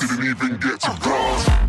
Didn't even get to oh. run.